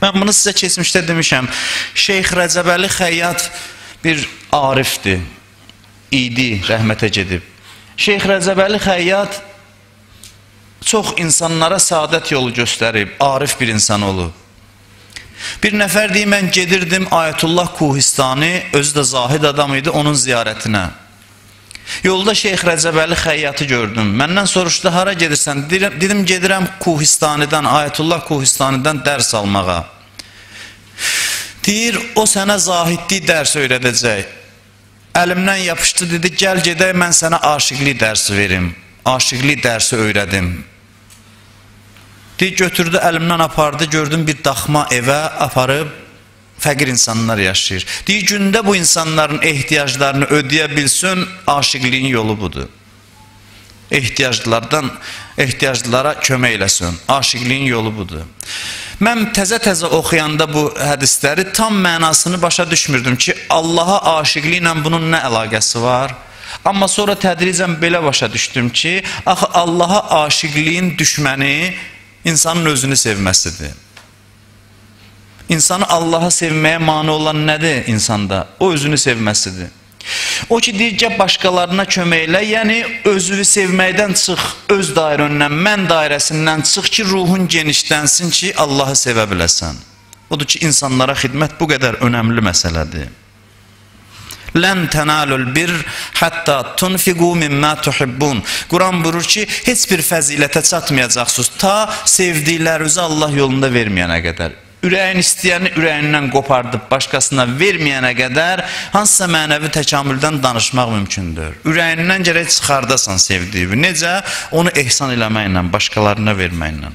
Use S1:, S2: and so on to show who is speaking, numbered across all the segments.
S1: Mən bunu sizə keçmişdə demişəm. Şeyx Rəcəbəli Xəyyat bir arifdir. İdi, rəhmətə gedib. Şeyx Rəcəbəli Xəyyat çox insanlara saadət yolu göstərib, arif bir insan olub. Bir nəfər deyir, mən gedirdim Ayətullah Kuhistani, özü də zahid adam idi, onun ziyarətinə. Yolda Şeyx Rəcəbəli Xəyyatı gördüm. Məndən soruşdu, hara gedirsən? Dedim, gedirəm Kuhistanidən, Ayətullah Kuhistanidən dərs almağa. Deyir, o sənə zahidlik dərs öyrədəcək. Əlimdən yapışdı, dedi, gəl gedək, mən sənə aşiqlik dərsi verim. Aşiqlik dərsi öyrədim. Deyir, götürdü, əlimdən apardı, gördüm bir daxma evə aparıb, fəqir insanlar yaşayır. Deyir, gündə bu insanların ehtiyaclarını ödəyə bilsin, aşiqliyin yolu budur. Ehtiyaclardan, ehtiyaclara kömək eləsin, aşiqliyin yolu budur. Mən təzə-təzə oxuyanda bu hədisləri tam mənasını başa düşmürdüm ki, Allaha aşiqliklə bunun nə əlaqəsi var? Amma sonra tədricən belə başa düşdüm ki, axı Allaha aşiqliyin düşməni insanın özünü sevməsidir. İnsanı Allaha sevməyə mane olan nədir insanda? O özünü sevməsidir. O ki, ki, başqalarına kömək elə, yəni özünü sevməkdən çıx, öz dairəndən, mən dairəsindən çıx ki, ruhun genişlənsin ki, Allahı sevə biləsən. Odur ki, insanlara xidmət bu qədər önəmli məsələdir. Lən tənalul bir hətta tunfiqu mimma tuhibbun. Quran buyurur ki, heç bir fəzilətə çatmayacaqsınız ta sevdiklərinizi Allah yolunda verməyənə qədər. Ürəyin istəyəni ürəyindən qopardıb başqasına verməyənə qədər hansısa mənəvi təkamüldən danışmaq mümkündür. Ürəyindən gərək çıxardasan sevdiyi. Necə? Onu ehsan eləməklə, başqalarına verməklə.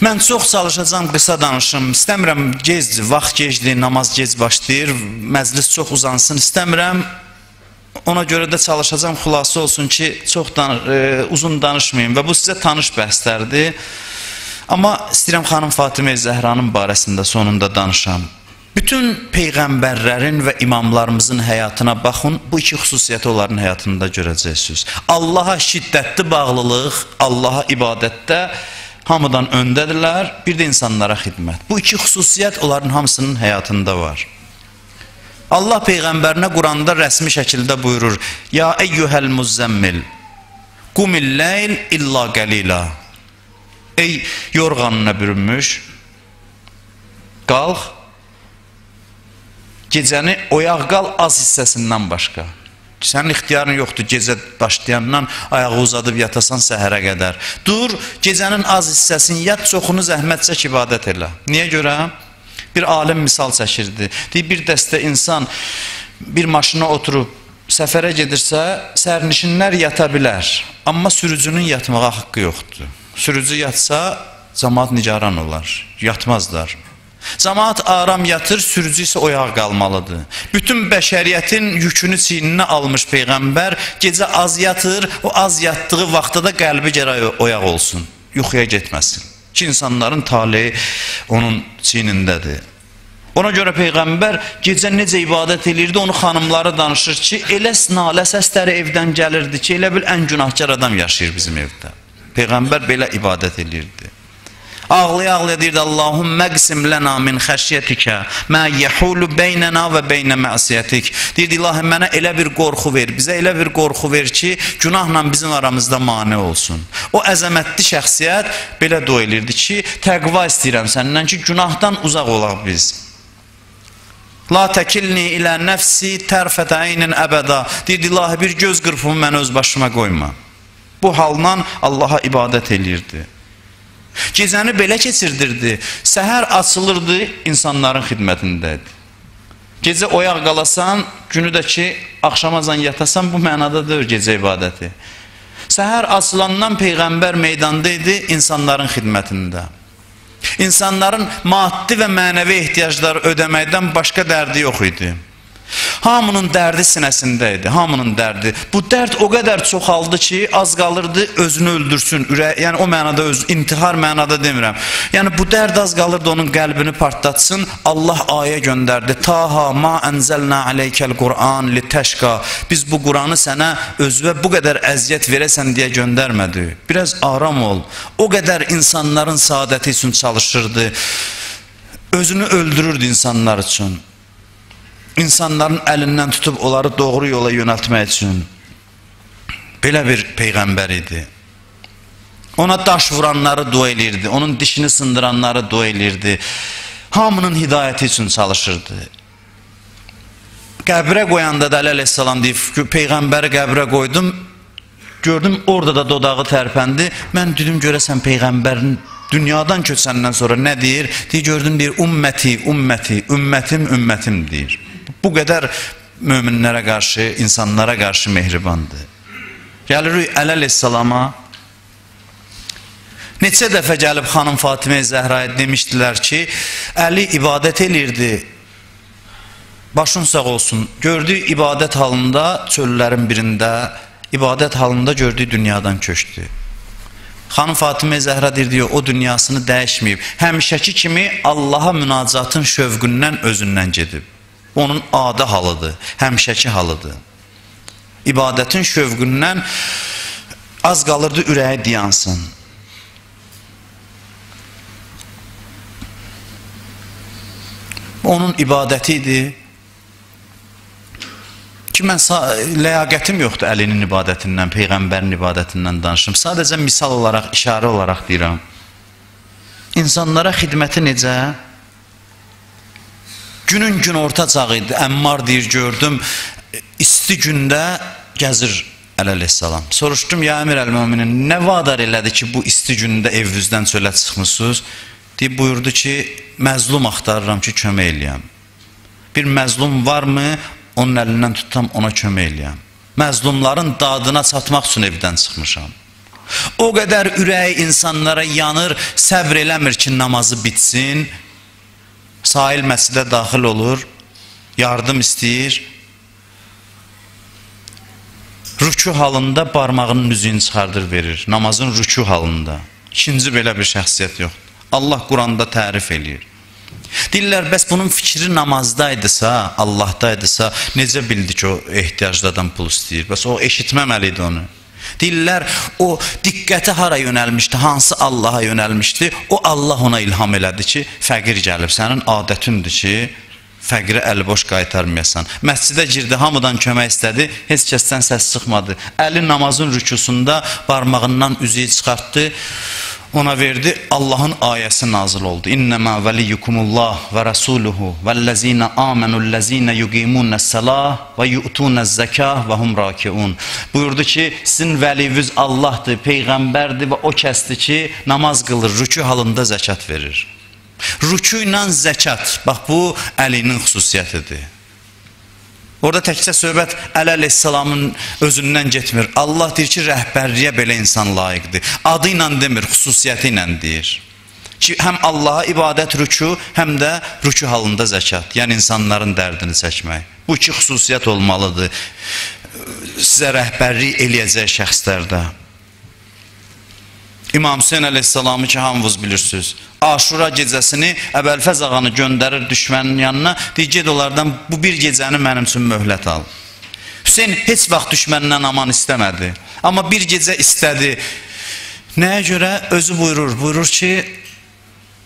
S1: Mən çox çalışacağam, qısa danışım. İstəmirəm gecdir, vaxt gecdir, namaz gec başlayır, məclis çox uzansın. İstəmirəm Ona görə də çalışacağam xülasə olsun ki, çox dan e, uzun danışmayım və bu sizə tanış bəhslərdir. Amma istəyirəm xanım Fatimə Zəhranın barəsində sonunda danışam. Bütün peyğəmbərlərin və imamlarımızın həyatına baxın, bu iki xüsusiyyəti onların həyatında görəcəksiniz. Allaha şiddətli bağlılıq, Allaha ibadətdə hamıdan öndədirlər, bir də insanlara xidmət. Bu iki xüsusiyyət onların hamısının həyatında var. Allah Peyğəmbərinə Quranda rəsmi şəkildə buyurur, Ya eyyuhəl muzzəmmil, qumil ləyl illa qəlila. Ey yorğanına bürünmüş, qalx, gecəni oyaq qal az hissəsindən başqa. Sənin ixtiyarın yoxdur gecə başlayandan ayağı uzadıb yatasan səhərə qədər. Dur, gecənin az hissəsini yat, çoxunu zəhmət çək ibadət elə. Niyə görə? Bir alim misal çəkirdi. Deyir, bir dəstə insan bir maşına oturub səfərə gedirsə, sərnişinlər yata bilər. Amma sürücünün yatmağa haqqı yoxdur. Sürücü yatsa, cəmaat nigaran olar, yatmazlar. Cəmaat aram yatır, sürücü isə oyaq qalmalıdır. Bütün bəşəriyyətin yükünü çiyninə almış Peyğəmbər gecə az yatır, o az yatdığı vaxtda da qəlbi gərək oyaq olsun, yuxuya getməsin. Ki, insanların taleyi onun çiynindədir. Ona görə Peyğəmbər gecə necə ibadət elirdi, onu xanımları danışır ki, elə nalə səsləri evdən gəlirdi ki, elə bil ən günahkar adam yaşayır bizim evdə. Peyğəmbər belə ibadət elirdi. Ağlaya-ağlaya deyirdi, Allahümmə qsim lənə min xəşiyyətikə mə yəhulu beynənə və beynə məsiyyətik. Deyirdi, ilahi, mənə elə bir qorxu ver, bizə elə bir qorxu ver ki, günahla bizim aramızda mane olsun. O əzəmətli şəxsiyyət belə dua elirdi ki, təqva istəyirəm səndən ki, günahdan uzaq olaq biz. La təkilni ilə nəfsi tərfətə aynin əbəda. Deyirdi, ilahi, bir göz qırpımı mən öz başıma qoyma. Bu haldan Allaha ibadət elirdi. Gecəni belə keçirdirdi. Səhər açılırdı, insanların xidmətindədir. Gecə oyaq qalasan, günü də ki, axşamacan yatasan, bu mənada deyil gecə ibadəti. Səhər açılandan Peyğəmbər meydanda idi, insanların xidmətində. İnsanların maddi və mənəvi ehtiyacları ödəməkdən başqa dərdi yox idi. Hamının dərdi sinəsində idi, hamının dərdi. Bu dərd o qədər çoxaldı ki, az qalırdı özünü öldürsün. Ürə, yəni o mənada öz intihar mənada demirəm. Yəni bu dərd az qalırdı onun qəlbini partlatsın. Allah ayə göndərdi. Taha ma enzelna aleykel Quran litəşqa. Biz bu Quranı sənə özünə bu qədər əziyyət verəsən deyə göndərmədi. Biraz aram ol. O qədər insanların saadəti üçün çalışırdı. özünü öldürürdü insanlar üçün. İnsanların əlindən tutub onları doğru yola yönəltmək üçün. Belə bir peyğəmbər idi. Ona daş vuranları dua elirdi, onun dişini sındıranları dua elirdi. Hamının hidayəti üçün çalışırdı. Qəbrə qoyanda da Əli əleyhissalam deyib, peyğəmbəri qəbrə qoydum, gördüm orada da dodağı tərpəndi. Mən dedim görəsən peyğəmbərin dünyadan köçəndən sonra nə deyir? Deyir gördüm deyir ümməti, ümməti, ümmətim, ümmətim deyir. Bu qədər möminlərə qarşı, insanlara qarşı mehribandır. Gəlirik Əli əleyhissalama. Neçə dəfə gəlib xanım Fatimə Zəhraya demişdilər ki, Əli ibadət elirdi. Başın sağ olsun. Gördüyü ibadət halında çöllərin birində ibadət halında gördüyü dünyadan köçdü. Xanım Fatimə Zəhra deyir, o dünyasını dəyişməyib. Həmişəki kimi Allaha münacatın şövqündən özündən gedib. Onun adi halıdır, həmişəki halıdır. İbadətin şövqündən az qalırdı ürəyi diyansın. Onun ibadəti idi. Ki mən ləyaqətim yoxdur Əlinin ibadətindən, peyğəmbərin ibadətindən danışım. Sadəcə misal olaraq, işarə olaraq deyirəm. İnsanlara xidməti necə? Günün gün orta çağı idi. Əmmar deyir, gördüm, isti gündə gəzir əleyhissalam. Soruşdum, ya əmir əl-müminin, nə vadar elədi ki, bu isti gündə evvüzdən çölə çıxmısınız? Deyib, buyurdu ki, məzlum axtarıram ki, kömək eləyəm. Bir məzlum varmı? onun əlindən tutam, ona kömək eləyəm. Məzlumların dadına çatmaq üçün evdən çıxmışam. O qədər ürəyi insanlara yanır, səbr eləmir ki, namazı bitsin. Sahil məscidə daxil olur, yardım istəyir. Rüku halında barmağının müziğini çıxardır verir. Namazın rüku halında. İkinci belə bir şəxsiyyət yoxdur. Allah Quranda tərif eləyir. Deyirlər, bəs bunun fikri namazdaydısa, Allahdaydısa, necə bildi ki, o ehtiyaclı adam pul istəyir? Bəs o eşitməməli idi onu. Deyirlər, o diqqəti hara yönəlmişdi, hansı Allaha yönəlmişdi, o Allah ona ilham elədi ki, fəqir gəlib, sənin adətindir ki, fəqiri əliboş qaytarmayasan. Məscidə girdi, hamıdan kömək istədi, heç kəsdən səs çıxmadı. Əli namazın rükusunda barmağından üzüyü çıxartdı, ona verdi. Allahın ayəsi nazil oldu. İnnəmə vəliyyukumullah və rəsuluhu vəllezina amenullezina yuqimunəs-salah və yu'tunəz-zəkah və hum rakiun. Buyurdu ki, sizin vəliviniz Allahdır, peyğəmbərdir və o kəsdir ki, namaz qılır, rükû halında zəkat verir. Rükû ilə zəkat, bax bu Əlinin xüsusiyyətidir. Orada təkcə söhbət Əli əleyhissalamın özündən getmir. Allah deyir ki, rəhbərliyə belə insan layiqdir. Adı ilə demir, xüsusiyyəti ilə deyir. Ki, həm Allaha ibadət rükü, həm də rükü halında zəkat. Yəni, insanların dərdini çəkmək. Bu iki xüsusiyyət olmalıdır sizə rəhbərlik eləyəcək şəxslərdə. İmam Hüseyin əleyhissalamı ki, hamınız bilirsiniz. Aşura gecəsini Əbəlfəz ağanı göndərir düşmənin yanına. Deyir, ged onlardan bu bir gecəni mənim üçün möhlət al. Hüseyin heç vaxt düşməndən aman istəmədi. Amma bir gecə istədi. Nəyə görə? Özü buyurur. Buyurur ki,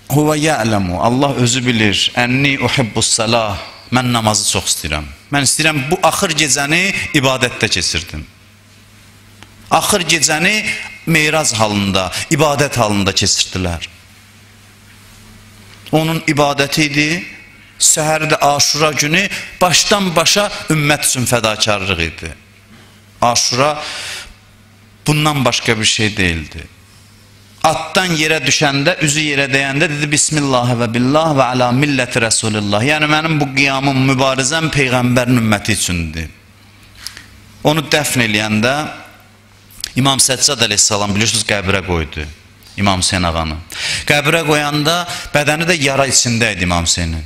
S1: Huvə yələmu. Allah özü bilir. Ənni uhibbus salah. Mən namazı çox istəyirəm. Mən istəyirəm bu axır gecəni ibadətdə keçirdim. Axır gecəni meyraz halında, ibadət halında keçirdilər. Onun ibadəti idi, səhərdə aşura günü başdan başa ümmət üçün fədakarlıq idi. Aşura bundan başqa bir şey değildi. Atdan yerə düşəndə, üzü yerə dəyəndə dedi Bismillah və billah və ala milləti Rəsulillah. Yəni mənim bu qiyamım, mübarizəm Peyğəmbərin ümməti üçündür. Onu dəfn eləyəndə İmam Səccad əleyhissalam bilirsiniz qəbrə qoydu İmam Hüseyin ağanı. Qəbrə qoyanda bədəni də yara içində idi İmam Hüseynin.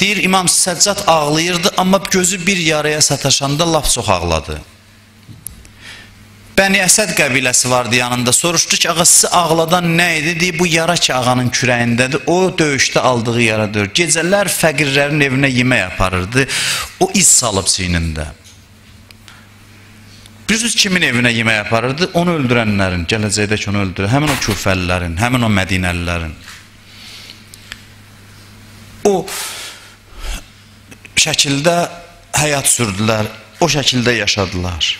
S1: Deyir İmam Səccad ağlayırdı, amma gözü bir yaraya sataşanda lap çox ağladı. Bəni Əsəd qəbiləsi vardı yanında. Soruşdu ki, ağa sizi ağladan nə idi? Deyir, bu yara ki ağanın kürəyindədir. O döyüşdə aldığı yaradır. Gecələr fəqirlərin evinə yemək aparırdı. O iz salıb çiynində. Bilirsiniz kimin evinə yemək aparırdı? Onu öldürənlərin, gələcəkdə onu öldürür. Həmin o küfəlilərin, həmin o mədinəlilərin. o şəkildə həyat sürdülər, o şəkildə yaşadılar.